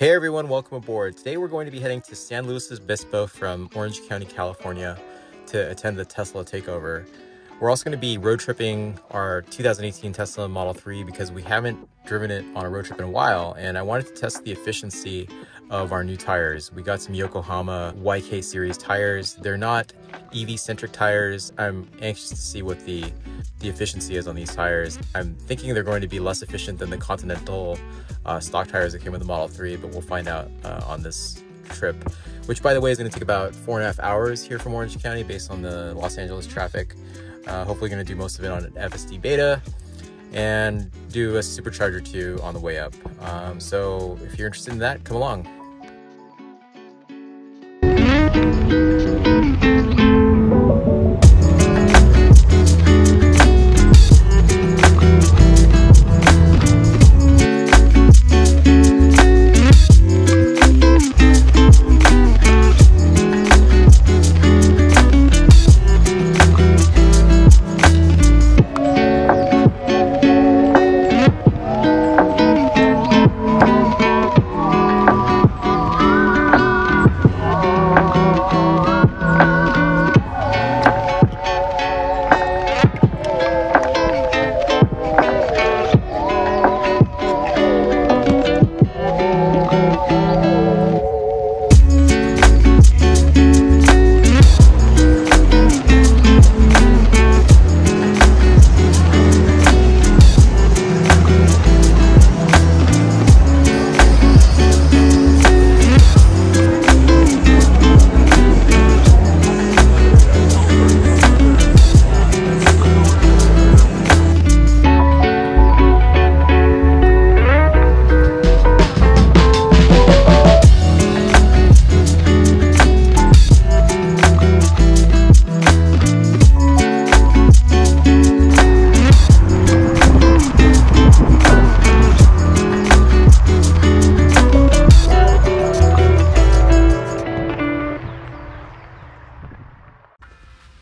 Hey everyone, welcome aboard. Today we're going to be heading to San Luis Obispo from Orange County, California to attend the Tesla takeover. We're also going to be road tripping our 2018 Tesla Model 3 because we haven't driven it on a road trip in a while and I wanted to test the efficiency of our new tires. We got some Yokohama YK series tires. They're not EV centric tires. I'm anxious to see what the the efficiency is on these tires. I'm thinking they're going to be less efficient than the Continental uh, stock tires that came with the Model 3, but we'll find out uh, on this trip, which by the way is going to take about four and a half hours here from Orange County based on the Los Angeles traffic. Uh, hopefully going to do most of it on an FSD beta and do a supercharger too on the way up. Um, so if you're interested in that, come along. 嗯。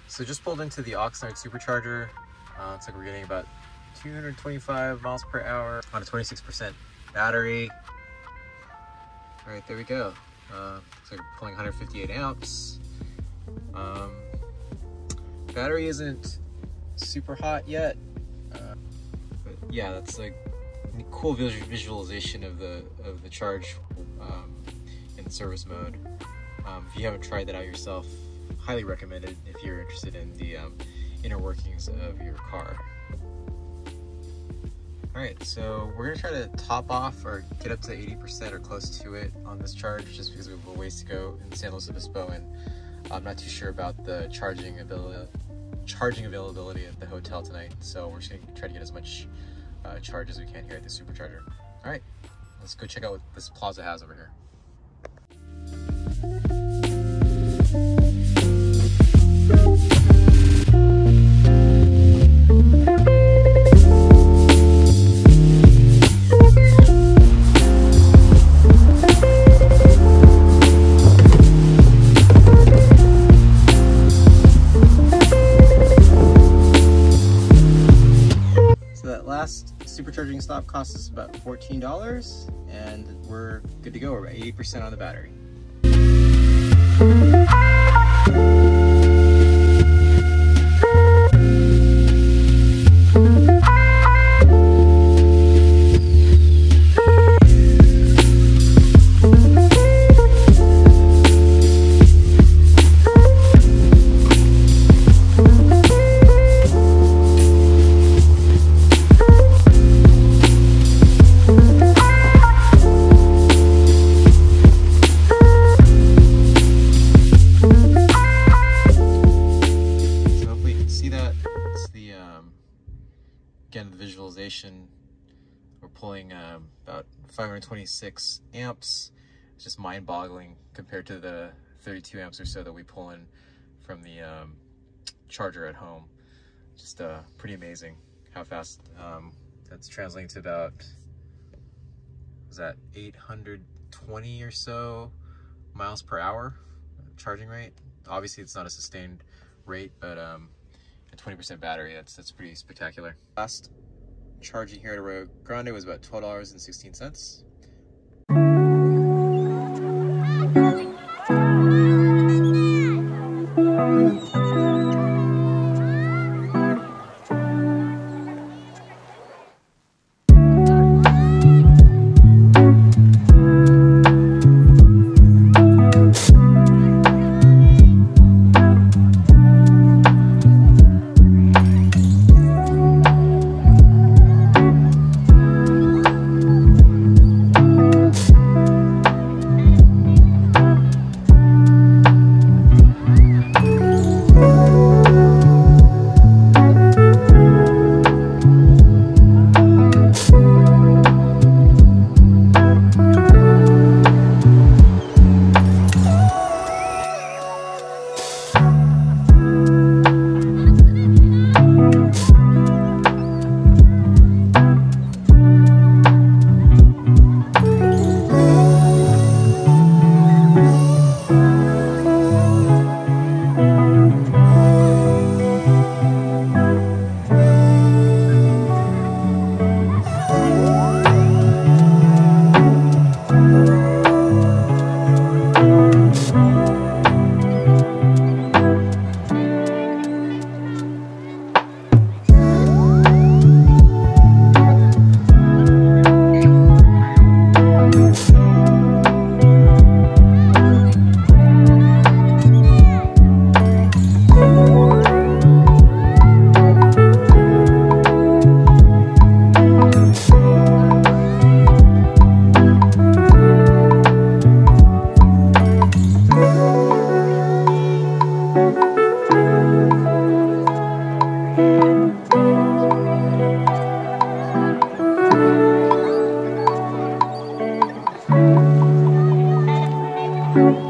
So just pulled into the Oxnard supercharger. Uh, looks like we're getting about 225 miles per hour on a 26% battery. All right, there we go. Uh, looks like we're pulling 158 amps. Um, battery isn't super hot yet, uh, but yeah, that's like cool visualization of the of the charge um, in service mode. Um, if you haven't tried that out yourself, highly recommended if you're interested in the um, inner workings of your car. Alright, so we're gonna try to top off or get up to 80% or close to it on this charge just because we have a ways to go in San Luis Obispo and I'm not too sure about the charging ability charging availability at the hotel tonight so we're just gonna try to get as much uh, charge as we can here at the supercharger. Alright, let's go check out what this plaza has over here. Supercharging stop cost us about $14 and we're good to go. We're about 80% on the battery. We're pulling um, about 526 amps. It's just mind-boggling compared to the 32 amps or so that we pull in from the um, charger at home. Just uh, pretty amazing how fast um, that's translating to about, is that 820 or so miles per hour charging rate. Obviously it's not a sustained rate, but um, a 20% battery. That's that's pretty spectacular. Last charging here at Arroyo Grande was about $12.16. So we're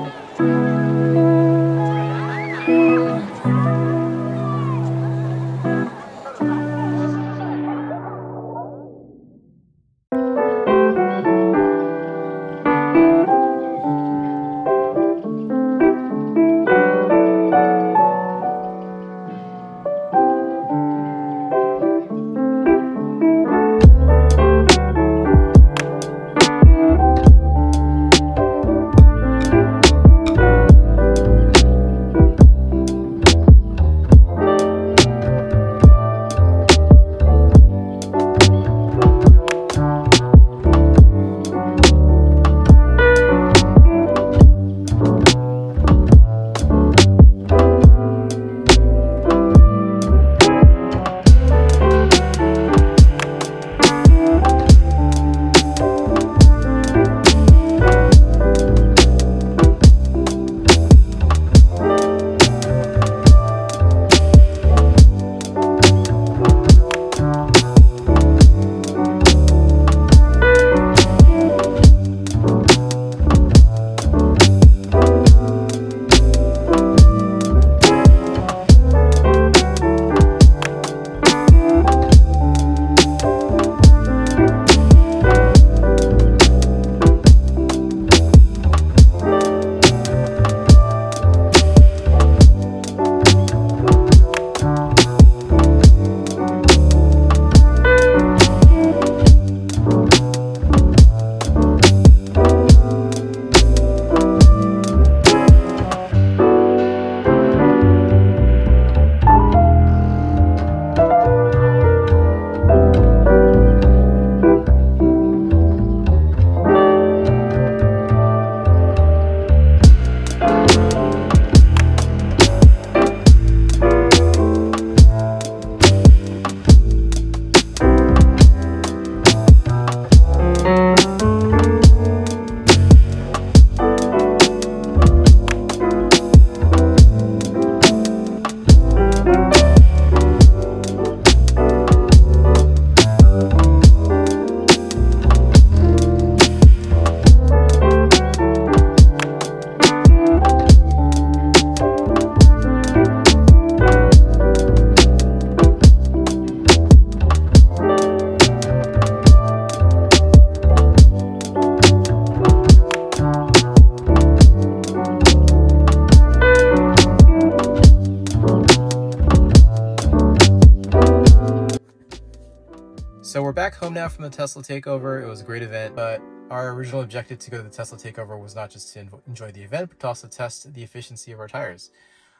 now from the Tesla takeover. It was a great event, but our original objective to go to the Tesla takeover was not just to enjoy the event, but to also test the efficiency of our tires.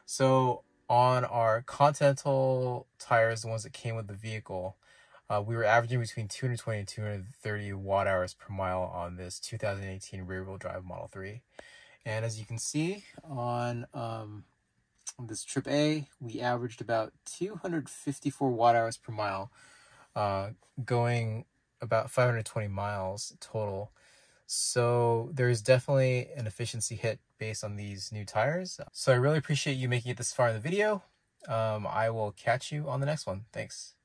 So on our Continental tires, the ones that came with the vehicle, uh, we were averaging between 220 and 230 watt hours per mile on this 2018 rear wheel drive Model 3. And as you can see on um, this trip A, we averaged about 254 watt hours per mile uh, going about 520 miles total. So there's definitely an efficiency hit based on these new tires. So I really appreciate you making it this far in the video. Um, I will catch you on the next one. Thanks.